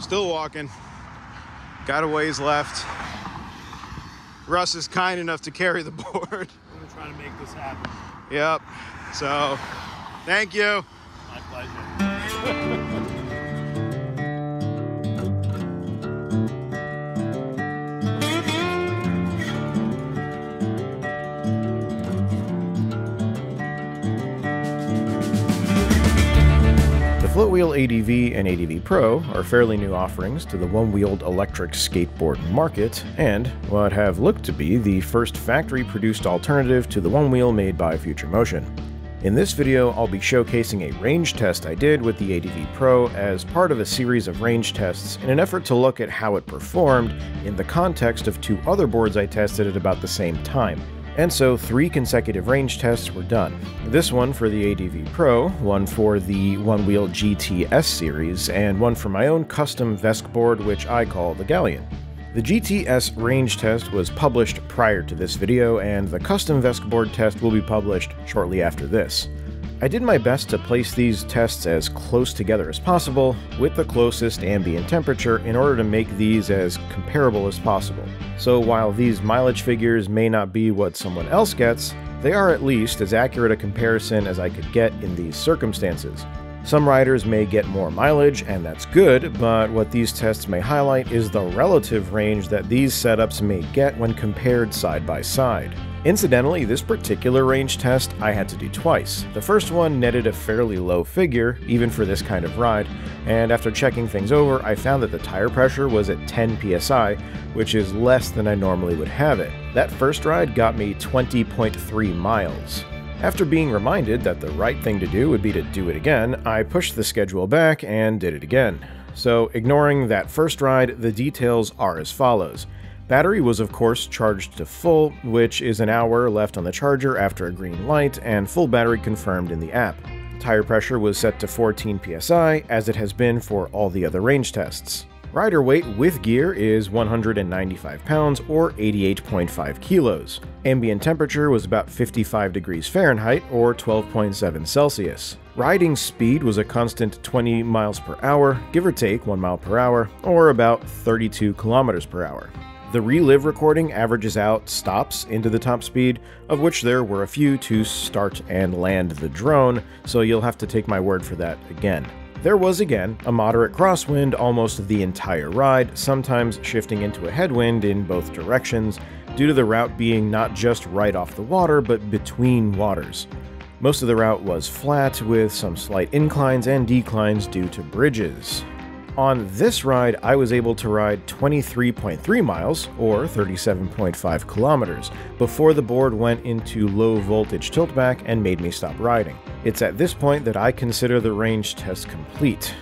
Still walking. Got a ways left. Russ is kind enough to carry the board. We're gonna try to make this happen. Yep. So, thank you. My pleasure. Floatwheel ADV and ADV Pro are fairly new offerings to the one wheeled electric skateboard market, and what have looked to be the first factory produced alternative to the one wheel made by Future Motion. In this video, I'll be showcasing a range test I did with the ADV Pro as part of a series of range tests in an effort to look at how it performed in the context of two other boards I tested at about the same time. And so three consecutive range tests were done. This one for the ADV Pro, one for the Onewheel GTS series, and one for my own custom VESC board which I call the Galleon. The GTS range test was published prior to this video, and the custom VESC board test will be published shortly after this. I did my best to place these tests as close together as possible, with the closest ambient temperature in order to make these as comparable as possible. So while these mileage figures may not be what someone else gets, they are at least as accurate a comparison as I could get in these circumstances. Some riders may get more mileage, and that's good, but what these tests may highlight is the relative range that these setups may get when compared side by side. Incidentally, this particular range test I had to do twice. The first one netted a fairly low figure, even for this kind of ride, and after checking things over, I found that the tire pressure was at 10 psi, which is less than I normally would have it. That first ride got me 20.3 miles. After being reminded that the right thing to do would be to do it again, I pushed the schedule back and did it again. So, ignoring that first ride, the details are as follows. Battery was of course charged to full, which is an hour left on the charger after a green light, and full battery confirmed in the app. Tire pressure was set to 14 psi, as it has been for all the other range tests. Rider weight with gear is 195 pounds or 88.5 kilos. Ambient temperature was about 55 degrees Fahrenheit or 12.7 Celsius. Riding speed was a constant 20 miles per hour, give or take 1 mile per hour, or about 32 kilometers per hour. The relive recording averages out stops into the top speed, of which there were a few to start and land the drone, so you'll have to take my word for that again. There was again a moderate crosswind almost the entire ride, sometimes shifting into a headwind in both directions, due to the route being not just right off the water, but between waters. Most of the route was flat, with some slight inclines and declines due to bridges. On this ride, I was able to ride 23.3 miles, or 37.5 kilometers, before the board went into low voltage tiltback and made me stop riding. It's at this point that I consider the range test complete.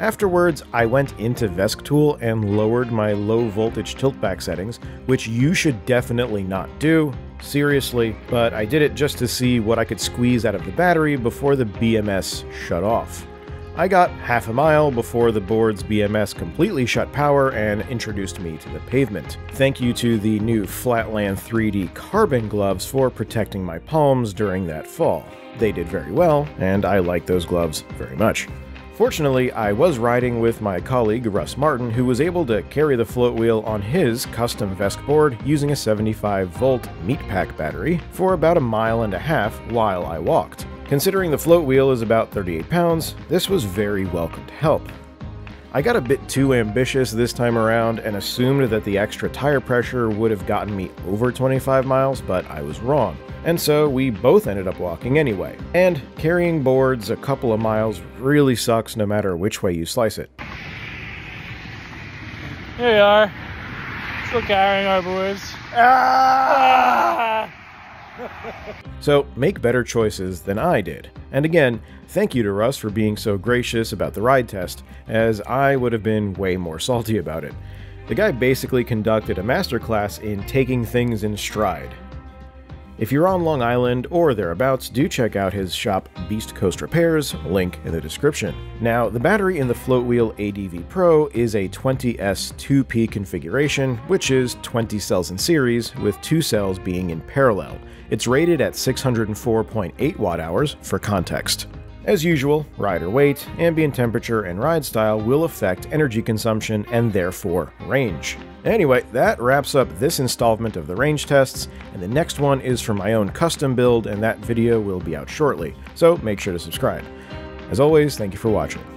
Afterwards, I went into VESC Tool and lowered my low voltage tiltback settings, which you should definitely not do, seriously, but I did it just to see what I could squeeze out of the battery before the BMS shut off. I got half a mile before the board's BMS completely shut power and introduced me to the pavement. Thank you to the new Flatland 3D carbon gloves for protecting my palms during that fall. They did very well, and I like those gloves very much. Fortunately, I was riding with my colleague Russ Martin, who was able to carry the Floatwheel on his custom VESC board using a 75 volt meat pack battery for about a mile and a half while I walked. Considering the Floatwheel is about 38 pounds, this was very welcomed help. I got a bit too ambitious this time around and assumed that the extra tire pressure would have gotten me over 25 miles, but I was wrong. And so we both ended up walking anyway. And carrying boards a couple of miles really sucks no matter which way you slice it. Here we are. Still carrying our boards. Ah! So make better choices than I did. And again, thank you to Russ for being so gracious about the ride test, as I would have been way more salty about it. The guy basically conducted a masterclass in taking things in stride. If you're on Long Island or thereabouts, do check out his shop Beast Coast Repairs, link in the description. Now, the battery in the Floatwheel ADV Pro is a 20S 2P configuration, which is 20 cells in series, with two cells being in parallel. It's rated at 604.8 watt hours for context. As usual, rider weight, ambient temperature, and ride style will affect energy consumption and therefore range. Anyway, that wraps up this installment of the range tests, and the next one is for my own custom build, and that video will be out shortly, so make sure to subscribe. As always, thank you for watching.